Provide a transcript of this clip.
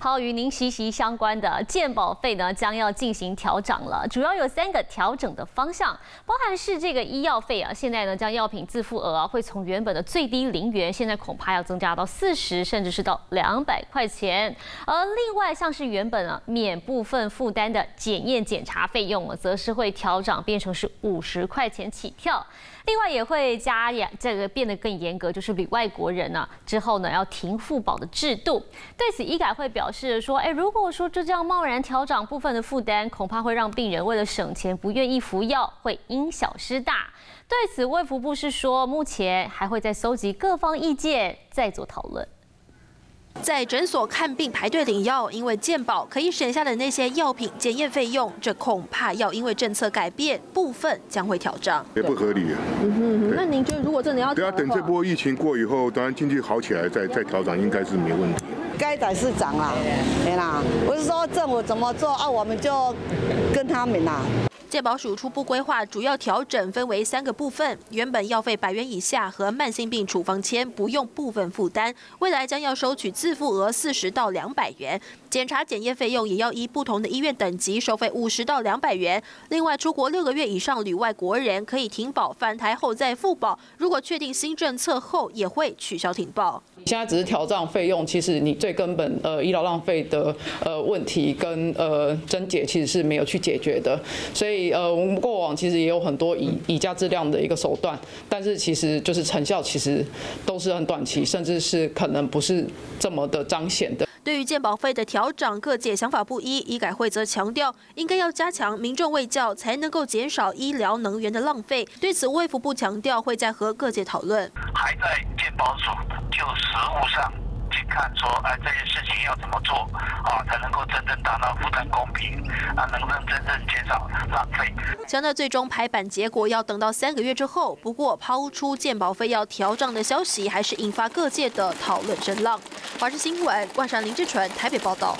好，与您息息相关的健保费呢，将要进行调整了。主要有三个调整的方向，包含是这个医药费啊，现在呢将药品自付额啊，会从原本的最低零元，现在恐怕要增加到四十，甚至是到两百块钱。而另外像是原本啊免部分负担的检验检查费用啊，则是会调整变成是五十块钱起跳。另外也会加严，这个变得更严格，就是旅外国人呢之后呢要停付保的制度。对此，医改会表示说，哎，如果说就这样贸然调涨部分的负担，恐怕会让病人为了省钱不愿意服药，会因小失大。对此，卫福部是说，目前还会再搜集各方意见，再做讨论。在诊所看病排队领药，因为健保可以省下的那些药品检验费用，这恐怕要因为政策改变，部分将会调涨，也不合理啊。嗯哼，那您觉得如果真的要等要等这波疫情过以后，当然经济好起来再再调整，应该是没问题。该涨是涨啊，对啦，不是说政府怎么做啊，我们就跟他们呐。健保署初步规划主要调整分为三个部分，原本药费百元以下和慢性病处方签不用部分负担，未来将要收取自付额四十到两百元。检查检验费用也要依不同的医院等级收费五十到两百元。另外，出国六个月以上旅外国人可以停保，返台后再付保。如果确定新政策后，也会取消停保。现在只是调账费用，其实你最根本呃医疗浪费的呃问题跟呃症结其实是没有去解决的。所以呃我们过往其实也有很多以以价质量的一个手段，但是其实就是成效其实都是很短期，甚至是可能不是这么的彰显的。对于健保费的调整，各界想法不一。医改会则强调，应该要加强民众卫教，才能够减少医疗能源的浪费。对此，卫福部强调，会在和各界讨论。还在健保署就实务上。看说，哎，这件事情要怎么做啊，才能够真正达到负担公平啊，能不能真正减少浪费？强调最终排版结果要等到三个月之后。不过，抛出鉴保费要调账的消息，还是引发各界的讨论声浪。华视新闻，万山林志纯台北报道。